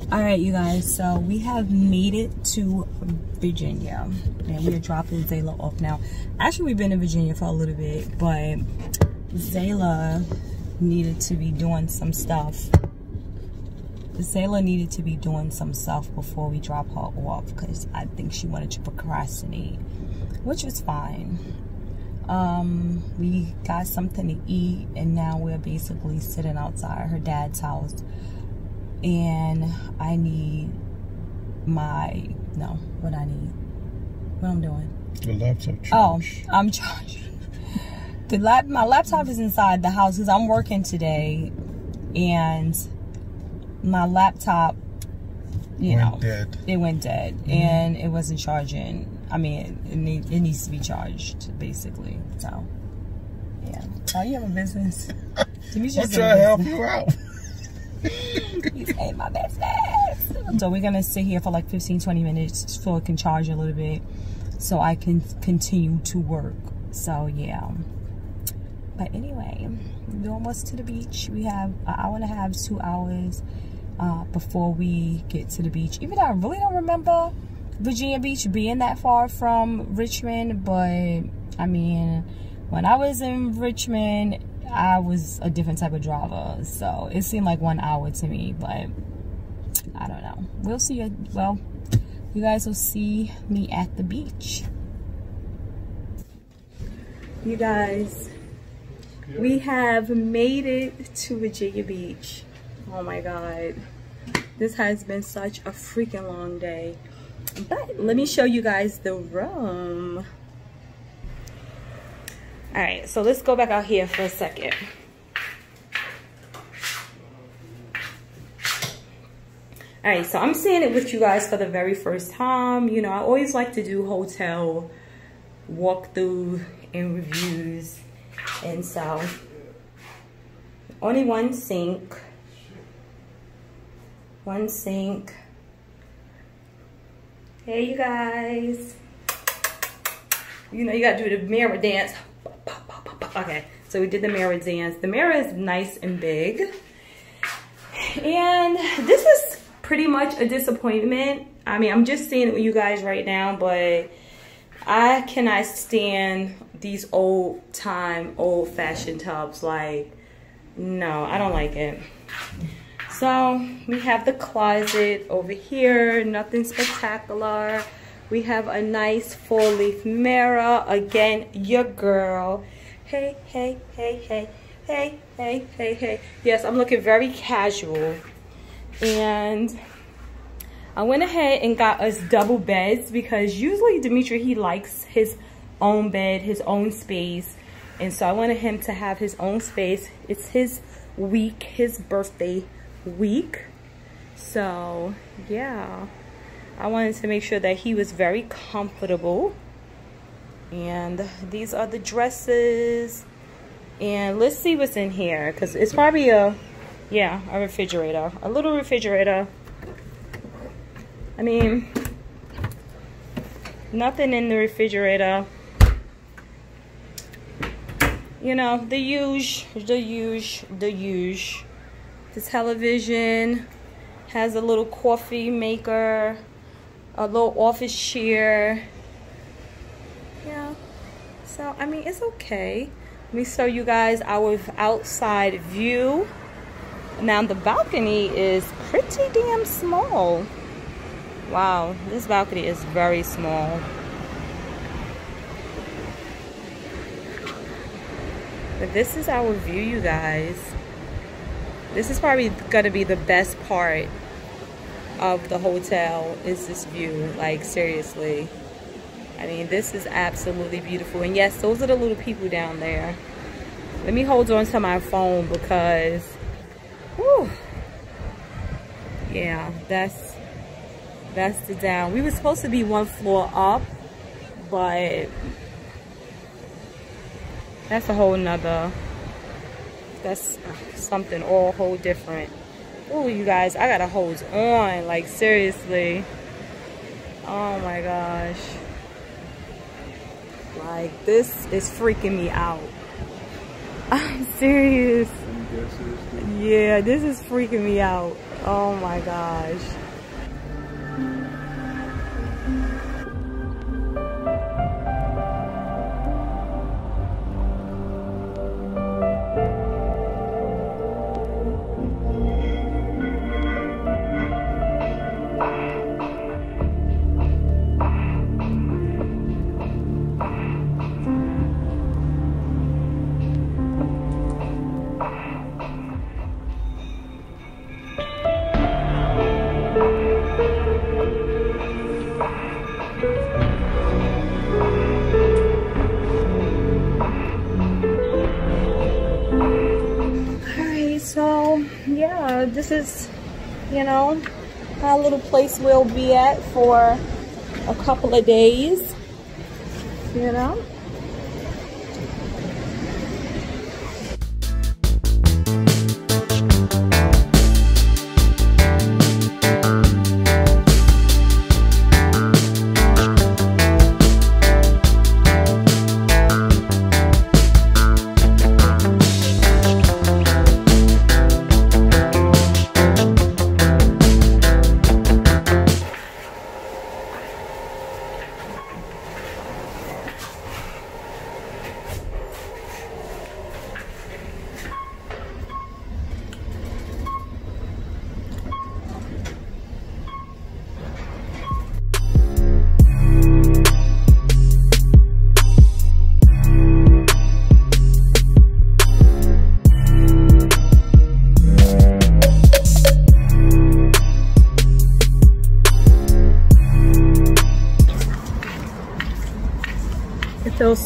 All right, you guys, so we have made it to Virginia and we are dropping Zayla off now. Actually, we've been in Virginia for a little bit, but Zayla needed to be doing some stuff. Zayla needed to be doing some stuff before we drop her off because I think she wanted to procrastinate, which was fine. Um, we got something to eat and now we're basically sitting outside her dad's house and I need my no what I need. What I'm doing. The laptop charge. oh I'm charged. The lap my laptop is inside the house because I'm working today. And my laptop you went know dead. it went dead. Mm -hmm. and it wasn't charging. I mean it, need, it needs to be charged basically. So yeah. Oh you have a business. I'm trying to help you out He's my business. So we're gonna sit here for like 15, 20 minutes so it can charge a little bit so I can continue to work. So yeah. But anyway, we're almost to the beach. We have an hour and a half, two hours uh, before we get to the beach. Even though I really don't remember Virginia Beach being that far from Richmond, but I mean, when I was in Richmond, I was a different type of driver, so it seemed like one hour to me, but I don't know. We'll see. You, well, you guys will see me at the beach. You guys, we have made it to Virginia Beach. Oh my God. This has been such a freaking long day. But let me show you guys the room. All right, so let's go back out here for a second. All right, so I'm seeing it with you guys for the very first time. You know, I always like to do hotel walkthrough and reviews. And so, only one sink. One sink. Hey, you guys. You know, you got to do the mirror dance. Okay, so we did the mirror dance. The mirror is nice and big. And this is pretty much a disappointment. I mean, I'm just seeing it with you guys right now, but I cannot stand these old time, old fashioned tubs. Like, no, I don't like it. So we have the closet over here, nothing spectacular. We have a nice full leaf mirror. Again, your girl hey, hey, hey, hey, hey, hey, hey, hey. Yes, I'm looking very casual. And I went ahead and got us double beds because usually Dimitri, he likes his own bed, his own space. And so I wanted him to have his own space. It's his week, his birthday week. So, yeah. I wanted to make sure that he was very comfortable and these are the dresses. And let's see what's in here because it's probably a yeah a refrigerator a little refrigerator. I mean nothing in the refrigerator. You know the huge the huge the huge the television has a little coffee maker a little office chair so i mean it's okay. Let me show you guys our outside view. Now the balcony is pretty damn small. Wow this balcony is very small. But this is our view you guys. This is probably gonna be the best part of the hotel is this view. Like seriously I mean, this is absolutely beautiful. And yes, those are the little people down there. Let me hold on to my phone because, whew, yeah, that's, that's the down. We were supposed to be one floor up, but that's a whole nother, that's something all whole different. Oh, you guys, I gotta hold on, like seriously. Oh my gosh. Like, this is freaking me out. I'm serious. Yeah, this is freaking me out. Oh my gosh. You know, our little place we'll be at for a couple of days, you know.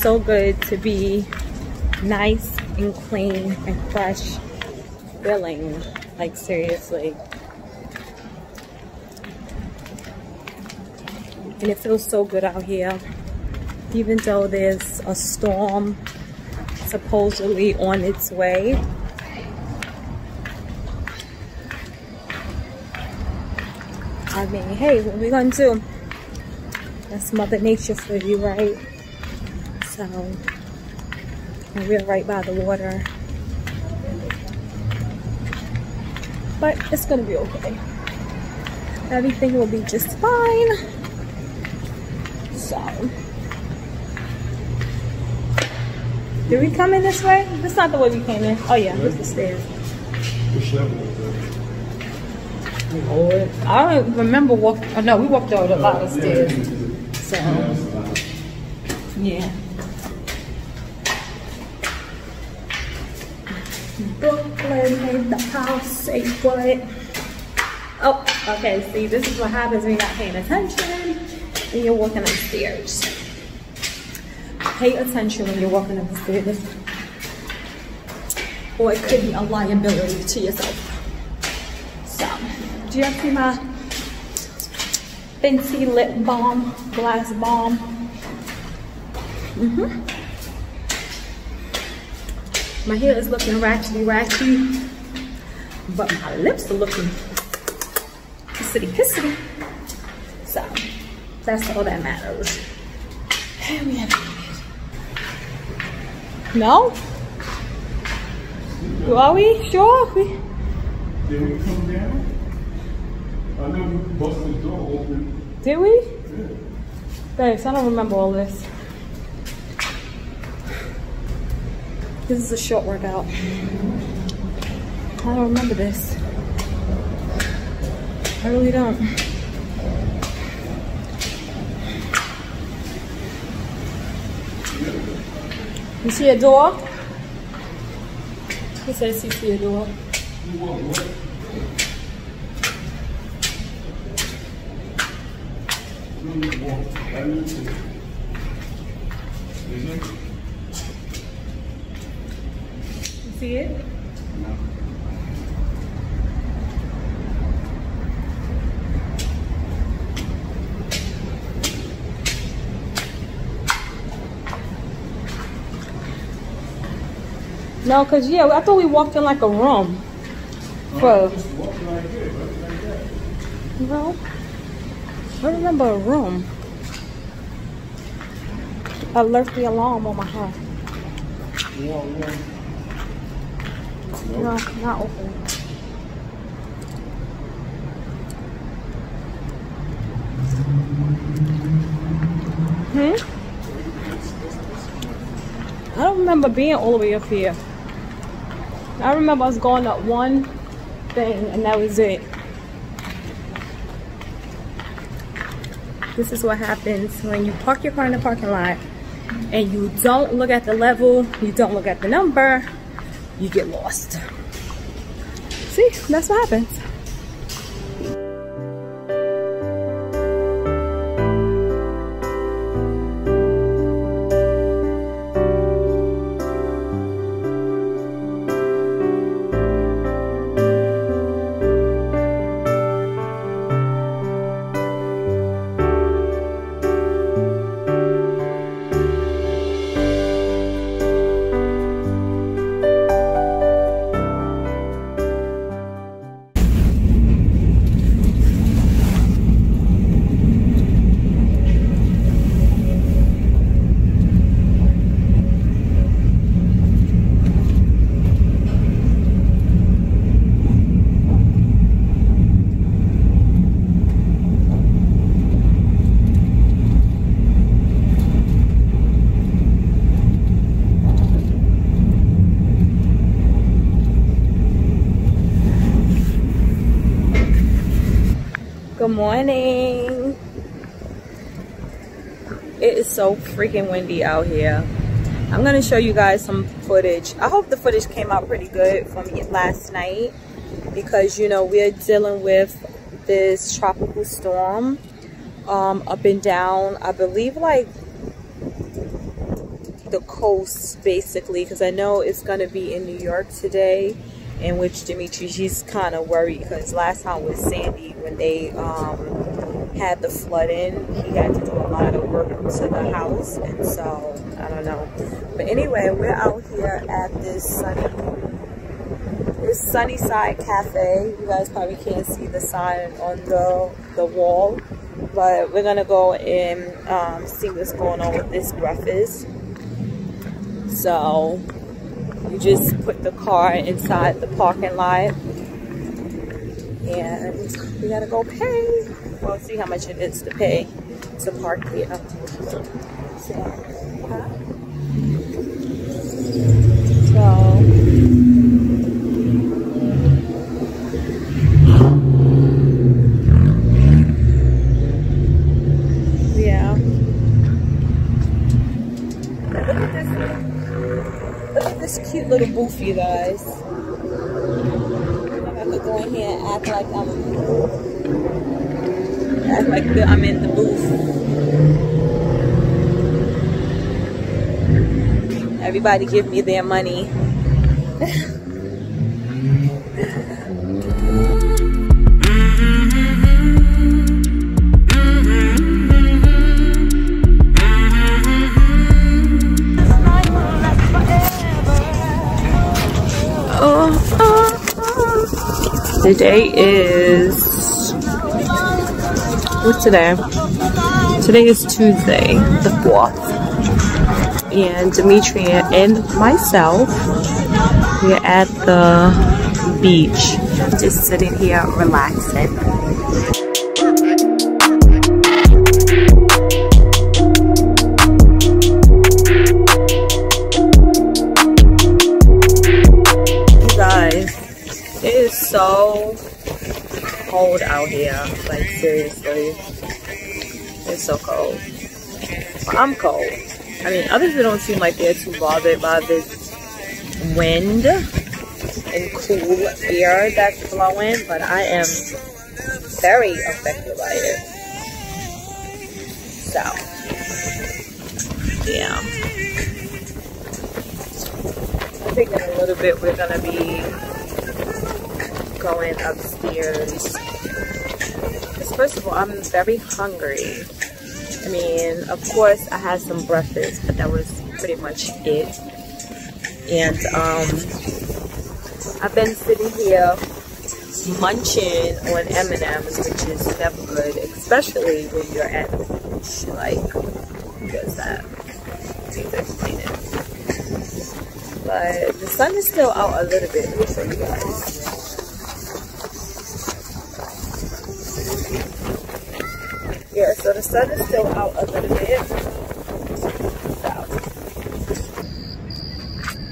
So good to be nice and clean and fresh feeling like seriously. And it feels so good out here. Even though there's a storm supposedly on its way. I mean hey what we gonna do? That's mother nature for you right so, we're right by the water. But it's gonna be okay. Everything will be just fine. So, did we come in this way? This not the way we came in. Oh yeah, this is the stairs. I don't remember walking. Oh no, we walked over the lot of stairs. So, yeah. Brooklyn made the house say what? Oh, okay, see, this is what happens when you're not paying attention and you're walking upstairs. Pay attention when you're walking upstairs. Or it could be a liability to yourself. So, do you see my Fenty lip balm, glass balm? Mm-hmm. My hair is looking ratchety ratchy, but my lips are looking kissity kissity. So that's all that matters. And we have No? Are we sure? We... Did we come down? I know we busted the door open. Did we? Yeah. Thanks, I don't remember all this. This is a short workout. I don't remember this. I really don't. You see a door? He says you see a door. See it? No. No, cause yeah, I thought we walked in like a room. For no, I remember a room. I left the alarm on my house. No, not open. Hmm? I don't remember being all the way up here. I remember us going up one thing and that was it. This is what happens when you park your car in the parking lot and you don't look at the level, you don't look at the number, you get lost. See, that's what happens. Morning. It is so freaking windy out here. I'm gonna show you guys some footage. I hope the footage came out pretty good from last night because you know we're dealing with this tropical storm um, up and down. I believe like the coast basically because I know it's gonna be in New York today in which Dimitri she's kind of worried because last time with Sandy when they um, had the flooding he had to do a lot of work to the house and so I don't know. But anyway we're out here at this sunny this Sunnyside Cafe. You guys probably can't see the sign on the the wall but we're gonna go and um, see what's going on with this breakfast. So you just put the car inside the parking lot and we gotta go pay. We'll see how much it is to pay to park here. So, huh? so yeah. Look at this. Look at this cute you guys. I could go in here and act like I'm act like I'm in the booth. Everybody give me their money. Today is what's today? Today is Tuesday, the 4th. And Demetria and myself, we're at the beach. Just sitting here relaxing. Seriously. It's so cold. Well, I'm cold. I mean, other people don't seem like they're too bothered by this wind and cool air that's blowing, but I am very affected by it. So, yeah. I think in a little bit we're gonna be going upstairs. Because first of all, I'm very hungry. I mean, of course, I had some breakfast, but that was pretty much it. And um, I've been sitting here munching on M&M's, which is never good, especially when you're at the beach. Like, who does that? Need to explain it. But the sun is still out a little bit. Let me show you guys. Yeah, so the sun is still out a little bit.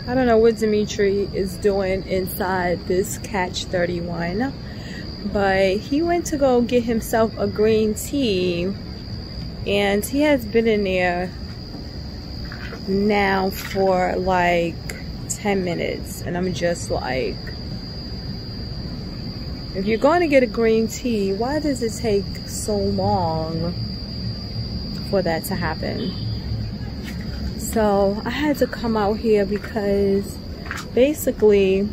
I don't know what Dimitri is doing inside this Catch 31, but he went to go get himself a green tea and he has been in there now for like 10 minutes and I'm just like if you're going to get a green tea why does it take so long for that to happen. So I had to come out here because basically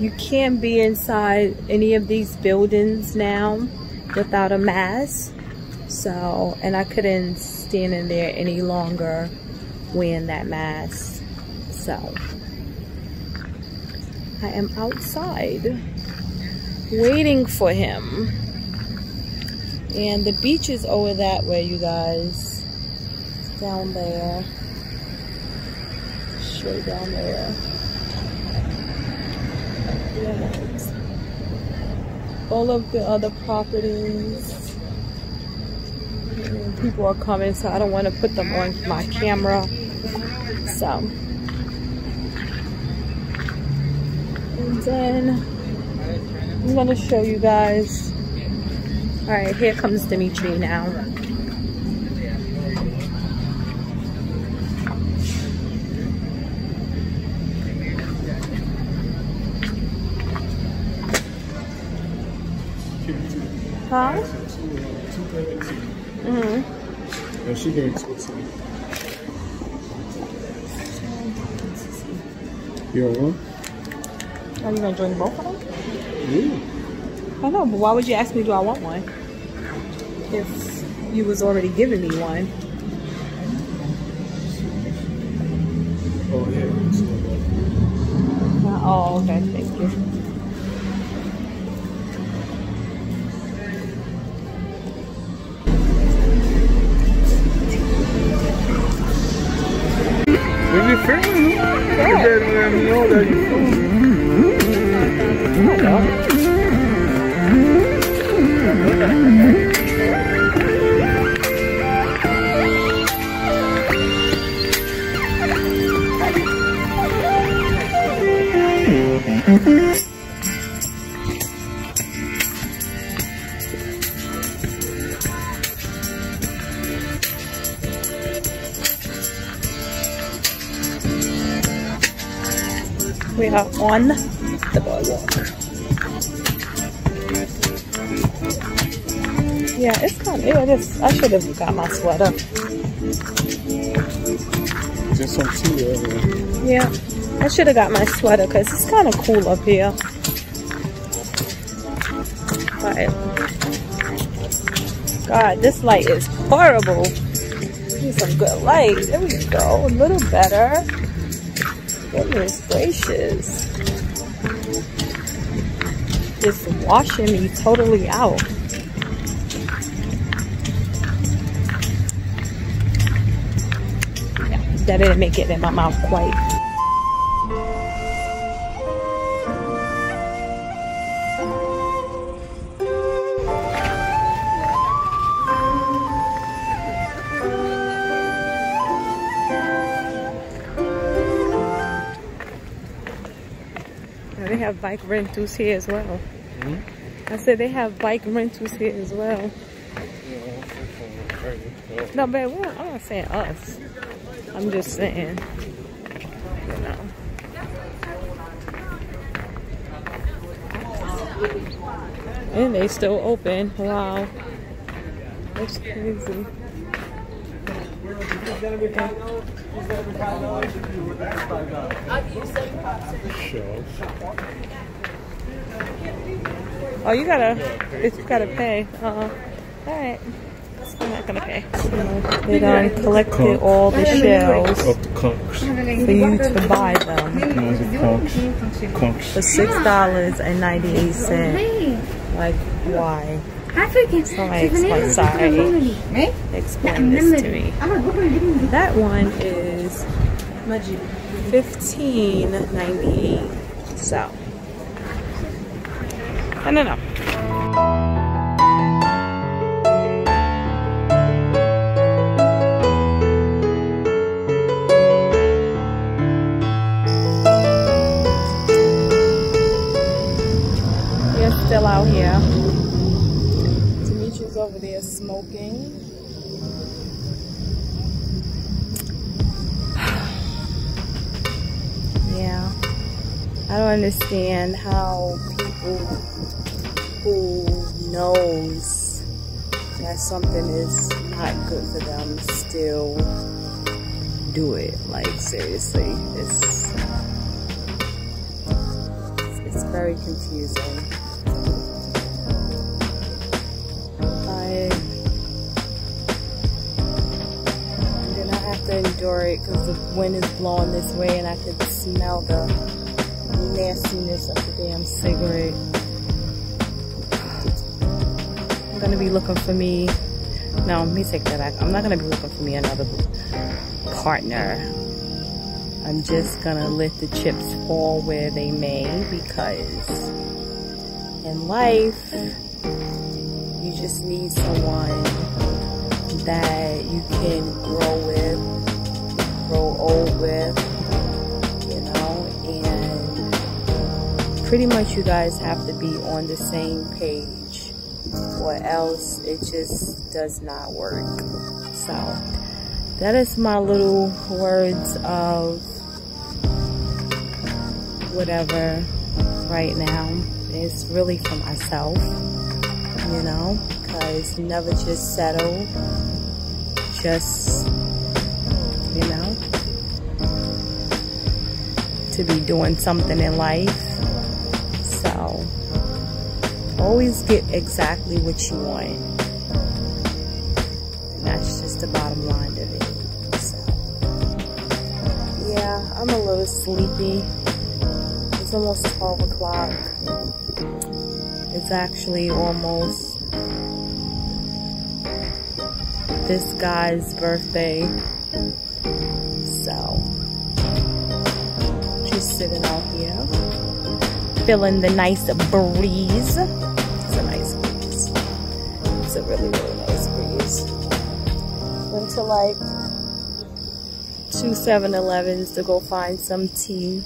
you can't be inside any of these buildings now without a mask. So and I couldn't stand in there any longer wearing that mask. So I am outside waiting for him and the beach is over that way you guys down there. Straight down there. Yes. All of the other properties. And people are coming, so I don't want to put them on my camera. So. And then I'm going to show you guys. Alright, here comes Dimitri now. Huh? Mm-hmm. And she gave two tea. You want one? Are you gonna drink both of them? Yeah. I know, but why would you ask me do I want one? If you was already giving me one. Oh, yeah. Oh, okay, thank you. On the boardwalk. Yeah, it's kind of, yeah, it is. I should have got my sweater. Just some tea over Yeah, I should have got my sweater because it's kind of cool up here. But, God, this light is horrible. Some good light. There we go. A little better. Goodness gracious. It's washing me totally out. Yeah, that didn't make it in my mouth quite. Bike rentals here as well. I said they have bike rentals here as well. No, but I'm not saying us. I'm just saying, you know. And they still open. Wow. That's crazy. Oh, you gotta, it's gotta pay. Uh, alright. I'm not gonna pay. They done collected all the shells Of the conchs. for you to buy them No, the conchs. Conchs. for six dollars and ninety eight cents. Like, why? Somebody explain, sorry. Explain this to me. That one is fifteen ninety eight. So, no, no, still out here. Dimitri's over there smoking. yeah. I don't understand how people who knows that something is not good for them still do it. Like seriously, it's it's very confusing. I then I have to endure it because the wind is blowing this way and I can smell the nastiness of the damn cigarette. Gonna be looking for me. No, let me take that back. I'm not gonna be looking for me another partner. I'm just gonna let the chips fall where they may because in life, you just need someone that you can grow with, grow old with, you know, and pretty much you guys have to be on the same page or else it just does not work. So that is my little words of whatever right now. It's really for myself, you know, because never just settle, just, you know, to be doing something in life. Always get exactly what you want. And that's just the bottom line of it. So, yeah, I'm a little sleepy. It's almost 12 o'clock. It's actually almost this guy's birthday. So, just sitting out here, feeling the nice breeze. To like two 7-Elevens to go find some tea.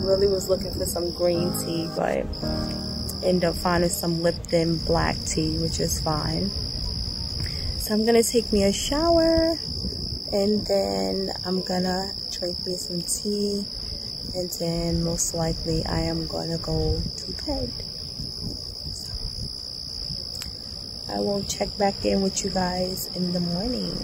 Really was looking for some green tea, but end up finding some Lipton black tea, which is fine. So I'm gonna take me a shower and then I'm gonna drink me some tea and then most likely I am gonna go to bed. So I will check back in with you guys in the morning.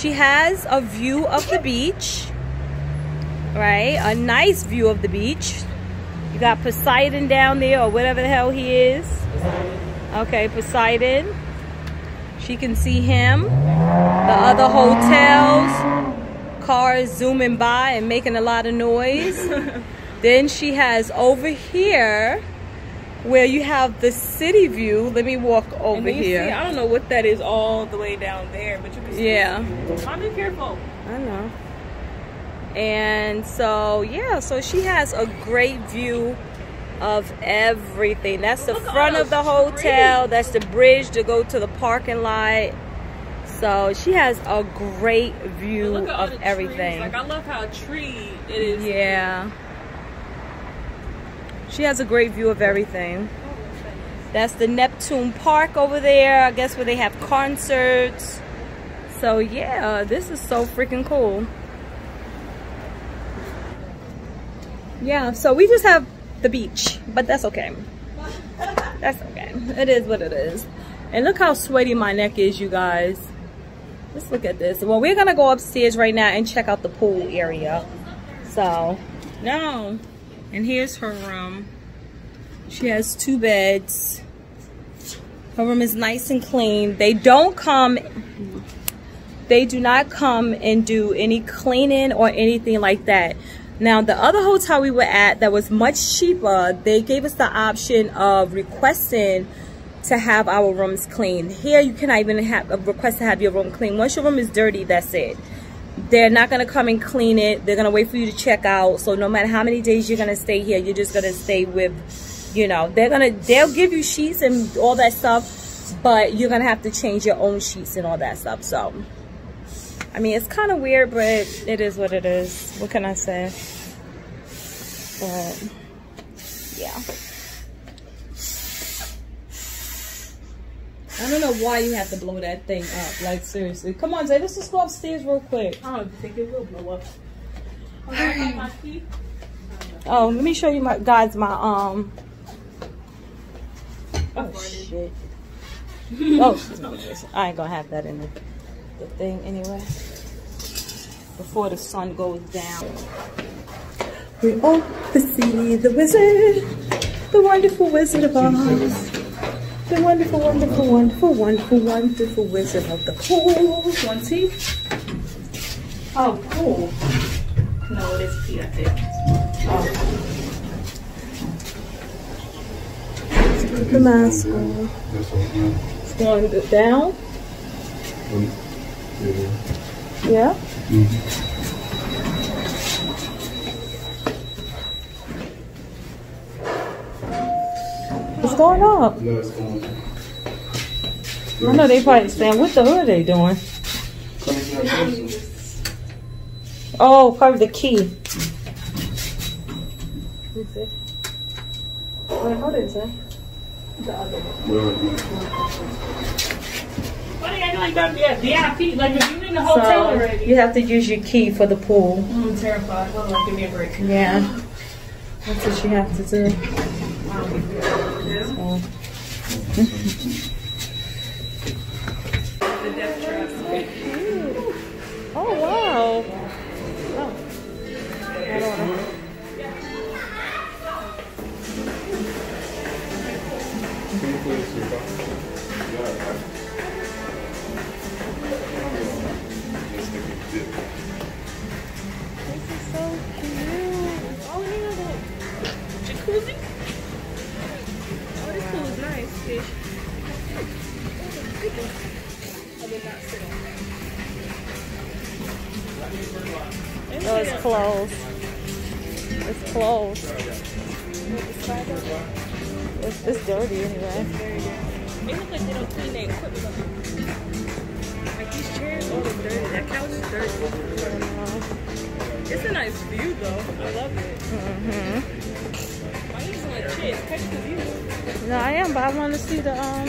She has a view of the beach, right? A nice view of the beach. You got Poseidon down there, or whatever the hell he is. Okay, Poseidon. She can see him. The other hotels, cars zooming by and making a lot of noise. then she has over here where you have the city view. Let me walk over here. See, I don't know what that is all the way down there, but you can see. Yeah. I'm be careful. I know. And so, yeah, so she has a great view of everything. That's the front of the hotel. That's the bridge to go to the parking lot. So she has a great view of everything. Like I love how tree it is. Yeah. She has a great view of everything. That's the Neptune Park over there. I guess where they have concerts. So yeah, this is so freaking cool. Yeah, so we just have the beach, but that's okay. That's okay. It is what it is. And look how sweaty my neck is, you guys. Let's look at this. Well, we're gonna go upstairs right now and check out the pool area. So, no. And here's her room. She has two beds. Her room is nice and clean. They don't come, they do not come and do any cleaning or anything like that. Now, the other hotel we were at that was much cheaper, they gave us the option of requesting to have our rooms clean. Here, you cannot even have a request to have your room clean. Once your room is dirty, that's it. They're not going to come and clean it. They're going to wait for you to check out. So no matter how many days you're going to stay here, you're just going to stay with, you know, they're going to, they'll give you sheets and all that stuff, but you're going to have to change your own sheets and all that stuff. So, I mean, it's kind of weird, but it is what it is. What can I say? But, yeah. I don't know why you have to blow that thing up. Like, seriously. Come on, Zay. Let's just go upstairs real quick. I don't think it will blow up. Oh, let me show you my guys my um Oh shit. oh I ain't gonna have that in the, the thing anyway. Before the sun goes down. We all see the wizard, the wonderful wizard of Oz. The wonderful, wonderful, wonderful, wonderful, wonderful wizard of the pool. One T? Oh, cool. No, it is P, I think. Put the mask on. That's all, man. It's going down. Yeah. Yeah. It's going up. No, it's going. I know they probably saying, what the hood are they doing? Coming to that person. Oh, probably the key. What's it? Wait, what is it? Well, Why they act like that? Yeah, VIP. Like if you're in the hotel So, already. you have to use your key for the pool. I'm terrified. Hold on, give me a break. Yeah. That's what you have to do. The death trap. Oh, wow. Oh. I don't know. I did not sit on that. Oh, it's closed. It's closed. It's, it's dirty anyway. They look like they don't clean their equipment up. Like these chairs, all look dirty. That couch is dirty. It's a nice view though. I love it. Mm-hmm. Why you using like chairs? Catch the view. No, I am, but I want to see the um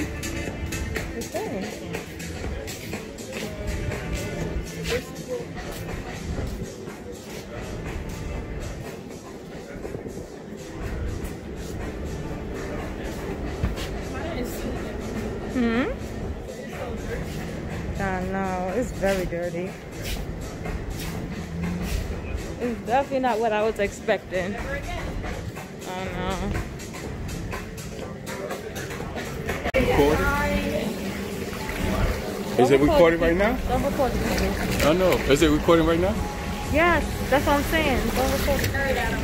Hmm. I know it's very dirty. It's definitely not what I was expecting. Is it recording right now? Don't record me. I know. Is it recording right now? Yes, that's what I'm saying. Go record. Alright, Adam.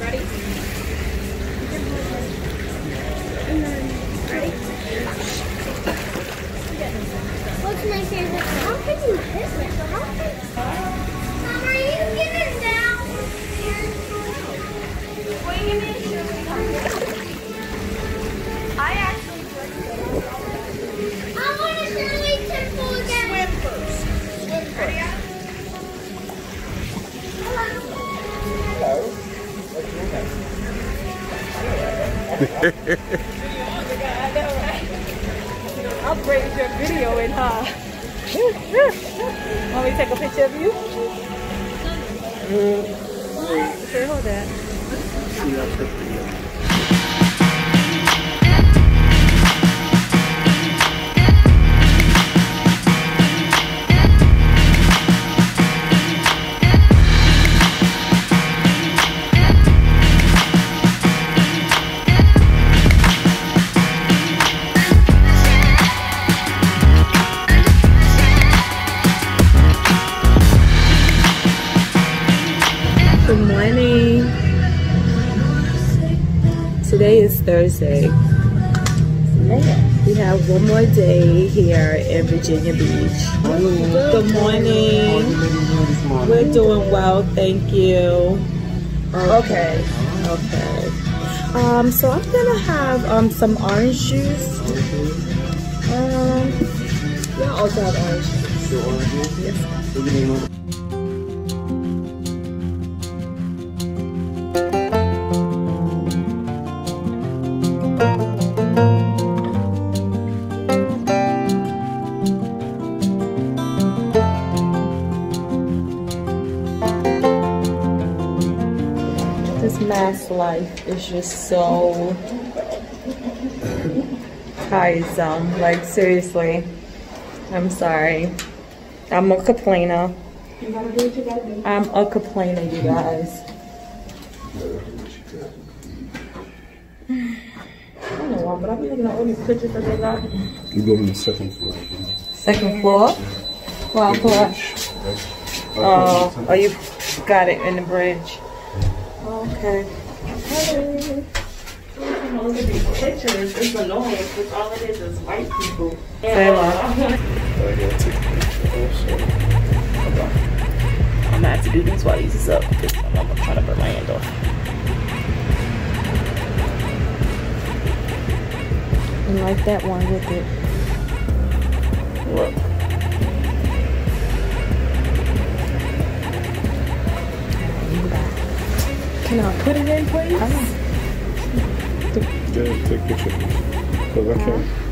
Ready? What's my favorite? How can you hit Upgrade your video in, huh? Want me to take a picture of you? Okay, hold that. Good one more day here in Virginia Beach. Good morning. We're doing well, thank you. Okay, okay. Um, so I'm gonna have um some orange juice. Um, yeah, also have orange juice. This life is just so tiresome. Like seriously. I'm sorry. I'm a complainer. I'm a complainer, you guys. I don't know why, but I've been looking at all these pictures that they got. You go on the second floor. Second floor. Well, floor. Oh, oh, you got it in the bridge. Oh, okay. Look at these pictures. It's annoying because all it is is white people. Say? I'm gonna have to do these while these is up because my mama trying to burn my hand off. And like that one with it. Look. Put it in, please? Yeah, take pictures. Because I can't.